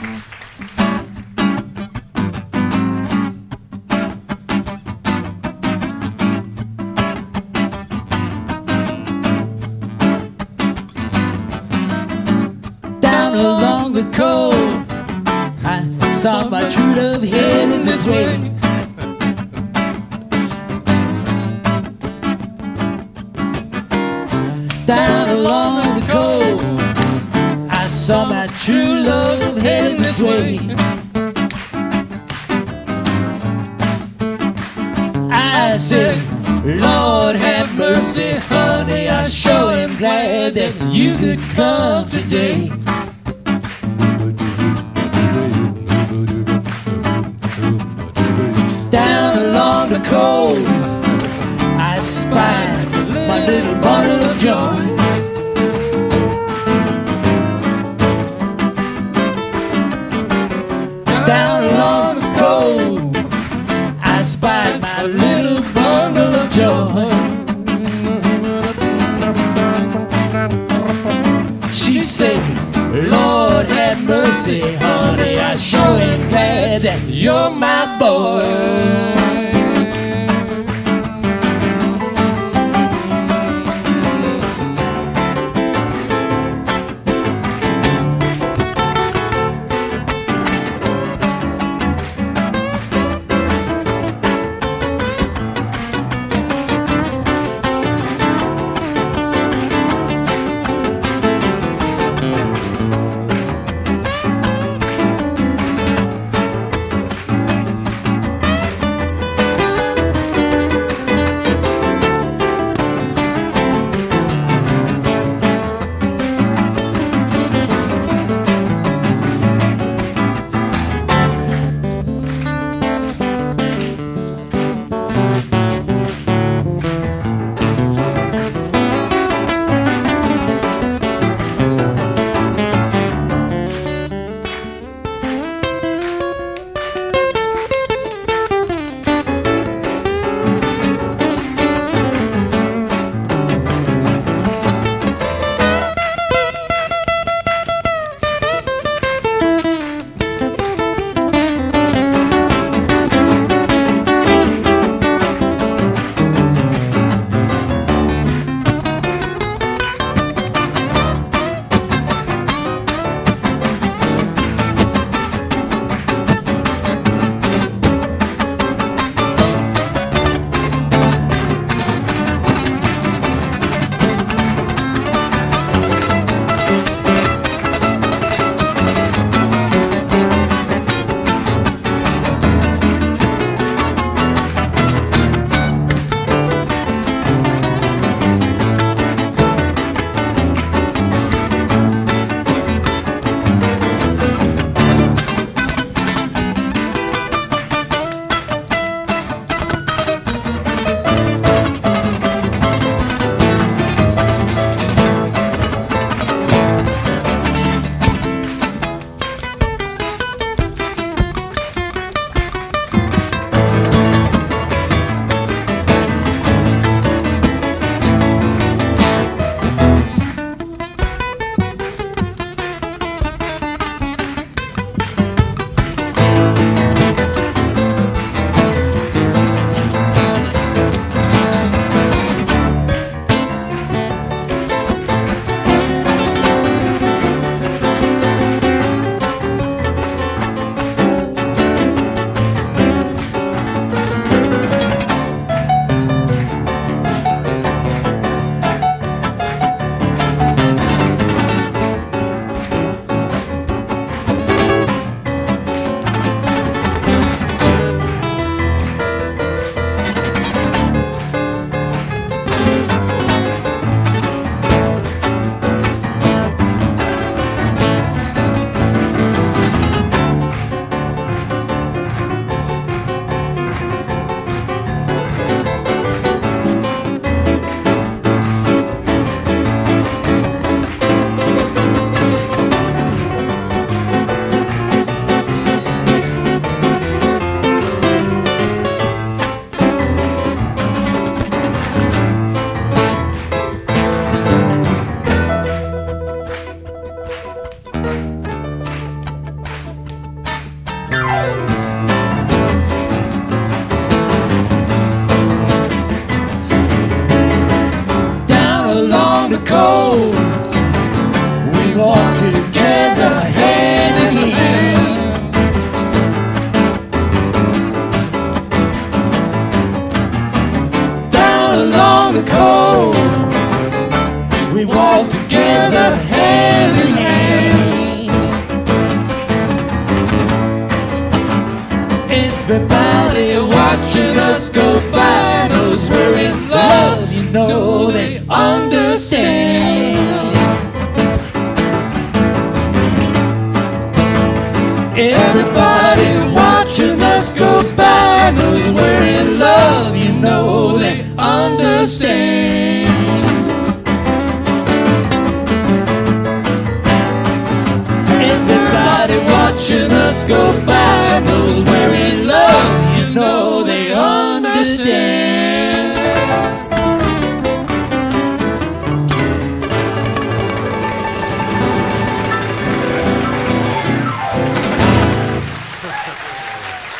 Down along the coast, I saw my true love heading this way. Down along the coast, I saw my true love this way. I said, Lord have mercy, honey, I sure am glad that you could come today. Down along the coast, I spied my little bottle of joy. I spied my little bundle of joy. She said, Lord have mercy, honey, I sure am glad that you're my boy. We walked together hand in hand. Down along the coast, we walked together hand in hand. Everybody watching us go by knows we're in love, you know. Watching us go by knows we're in love. You know they understand. Everybody watching us go